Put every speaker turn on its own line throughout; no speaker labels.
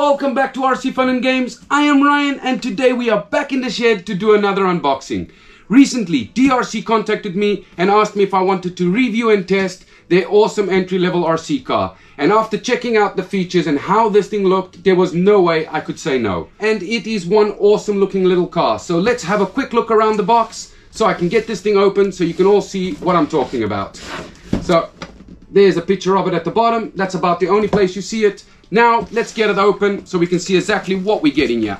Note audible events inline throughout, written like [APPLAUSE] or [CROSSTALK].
welcome back to RC Fun and Games. I am Ryan and today we are back in the shed to do another unboxing. Recently, DEERC contacted me and asked me if I wanted to review and test their awesome entry-level RC car. And after checking out the features and how this thing looked, there was no way I could say no. And it is one awesome looking little car. So let's have a quick look around the box so I can get this thing open so you can all see what I'm talking about. So there's a picture of it at the bottom. That's about the only place you see it. Now let's get it open so we can see exactly what we get in here.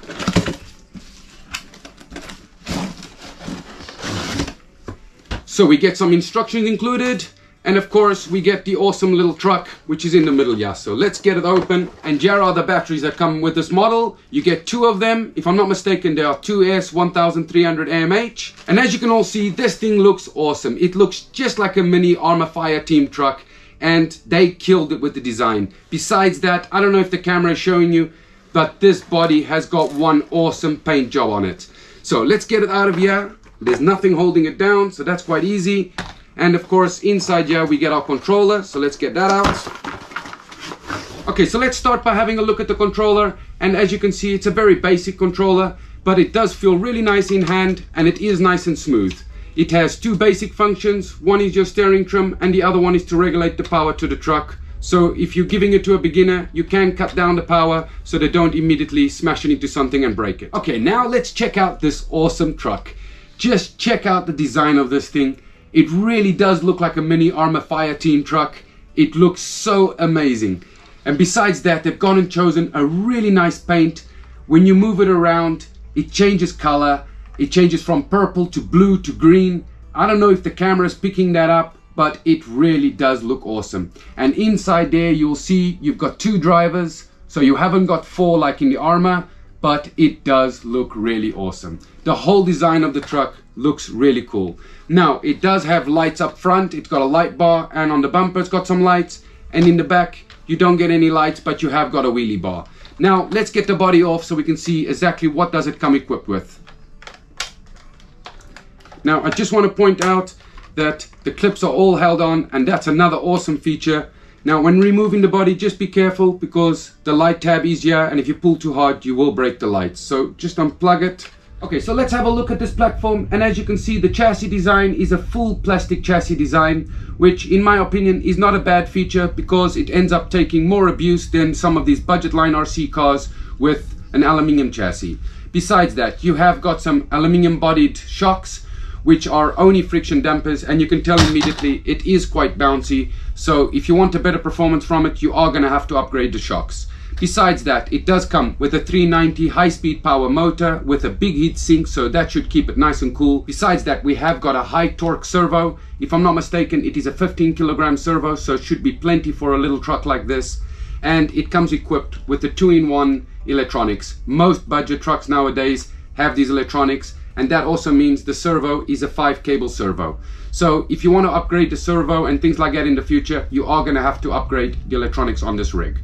So we get some instructions included. And of course, we get the awesome little truck, which is in the middle, yeah. So let's get it open. And here are the batteries that come with this model. You get two of them. If I'm not mistaken, they are 2S 1300 AMH. And as you can all see, this thing looks awesome. It looks just like a mini Arrma Fire Team truck. And they killed it with the design. Besides that, I don't know if the camera is showing you, but this body has got one awesome paint job on it. So let's get it out of here. There's nothing holding it down, so that's quite easy. And of course, inside here we get our controller. So let's get that out. Okay, so let's start by having a look at the controller. And as you can see, it's a very basic controller, but it does feel really nice in hand and it is nice and smooth. It has two basic functions. One is your steering trim and the other one is to regulate the power to the truck. So if you're giving it to a beginner, you can cut down the power so they don't immediately smash it into something and break it. Okay, now let's check out this awesome truck. Just check out the design of this thing. It really does look like a mini Arrma Fire Team truck. It looks so amazing. And besides that, they've gone and chosen a really nice paint. When you move it around, it changes color. It changes from purple to blue to green. I don't know if the camera is picking that up, but it really does look awesome. And inside there, you'll see you've got two drivers. So you haven't got four like in the Arrma, but it does look really awesome. The whole design of the truck looks really cool. Now, it does have lights up front. It's got a light bar and on the bumper it's got some lights. And in the back, you don't get any lights, but you have got a wheelie bar. Now, let's get the body off so we can see exactly what does it come equipped with. Now, I just want to point out that the clips are all held on and that's another awesome feature. Now, when removing the body, just be careful because the light tab is here and if you pull too hard, you will break the lights. So just unplug it Okay, so let's have a look at this platform. And as you can see, the chassis design is a full plastic chassis design, which in my opinion is not a bad feature because it ends up taking more abuse than some of these budget line RC cars with an aluminium chassis. Besides that, you have got some aluminium bodied shocks, which are only friction dampers and you can tell immediately it is quite bouncy. So if you want a better performance from it, you are gonna have to upgrade the shocks. Besides that, it does come with a 390 high-speed power motor with a big heat sink, so that should keep it nice and cool. Besides that, we have got a high torque servo. If I'm not mistaken, it is a 15 kilogram servo, so it should be plenty for a little truck like this. And it comes equipped with the two-in-one electronics. Most budget trucks nowadays have these electronics, and that also means the servo is a five cable servo. So if you want to upgrade the servo and things like that in the future, you are going to have to upgrade the electronics on this rig.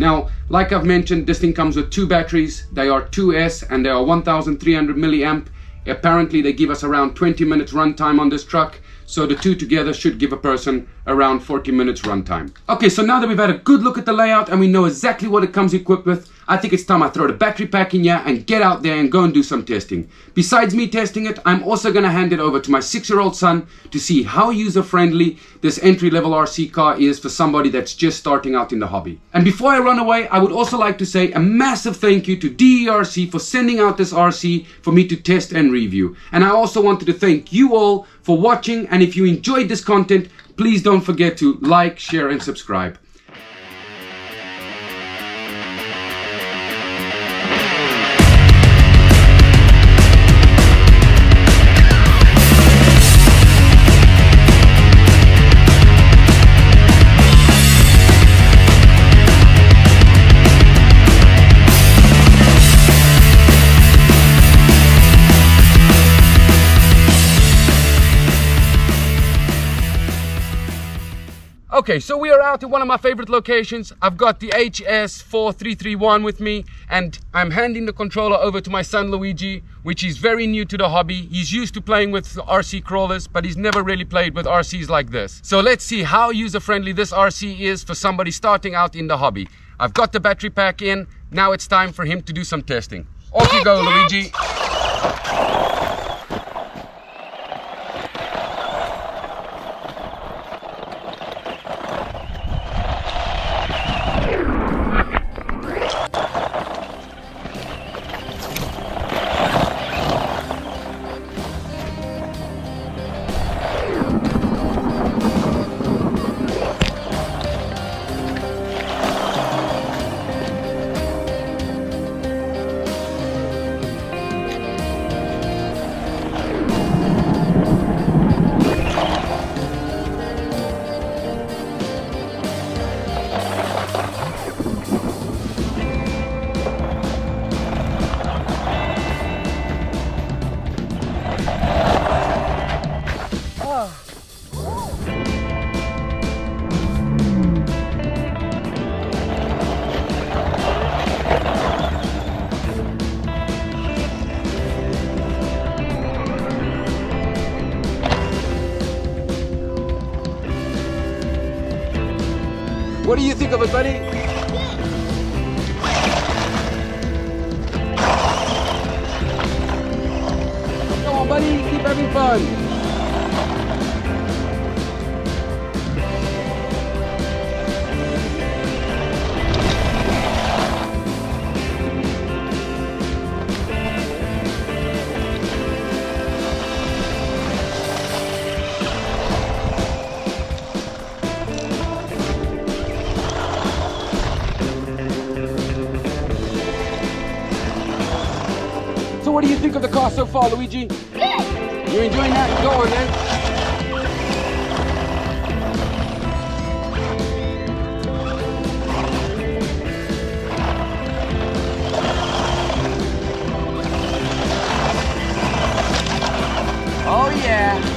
Now, like I've mentioned, this thing comes with two batteries. They are 2S and they are 1300 milliamp. Apparently they give us around 20 minutes runtime on this truck. So the two together should give a person around 40 minutes runtime. Okay, so now that we've had a good look at the layout and we know exactly what it comes equipped with, I think it's time I throw the battery pack in here and get out there and go and do some testing. Besides me testing it, I'm also going to hand it over to my six-year-old son to see how user-friendly this entry-level RC car is for somebody that's just starting out in the hobby. And before I run away, I would also like to say a massive thank you to DEERC for sending out this RC for me to test and review. And I also wanted to thank you all for watching and if you enjoyed this content, please don't forget to like, share and subscribe. Okay, so we are out at one of my favorite locations. I've got the HS4331 with me and I'm handing the controller over to my son Luigi, which is very new to the hobby. He's used to playing with RC crawlers, but he's never really played with RCs like this. So let's see how user-friendly this RC is for somebody starting out in the hobby. I've got the battery pack in. Now it's time for him to do some testing. Off you go, Luigi. What do you think of it, buddy? Come on, buddy, keep having fun. So what do you think of the car so far, Luigi?
Good.
You enjoying that? Go then. Oh yeah.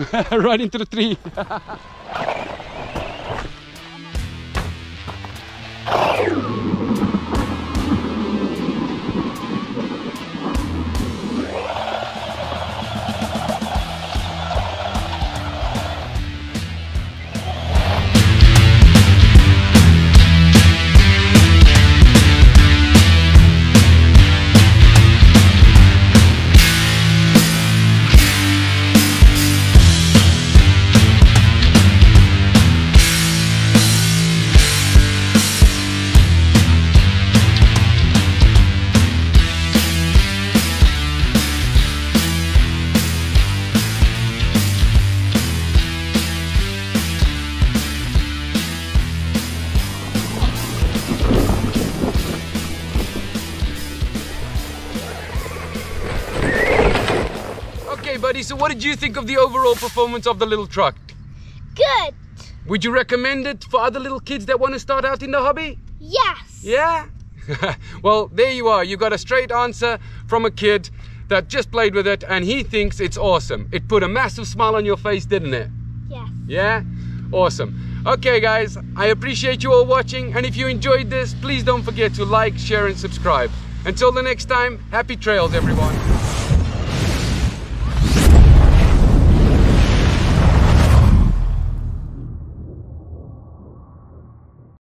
[LAUGHS] right into the tree. [LAUGHS] okay, buddy, so what did you think of the overall performance of the little truck?
Good.
Would you recommend it for other little kids that want to start out in the hobby?
Yes.
Yeah? [LAUGHS] well, there you are. You got a straight answer from a kid that just played with it and he thinks it's awesome. It put a massive smile on your face, didn't it?
Yes.
Yeah? Awesome. Okay, guys, I appreciate you all watching. And if you enjoyed this, please don't forget to like, share, and subscribe. Until the next time, happy trails, everyone.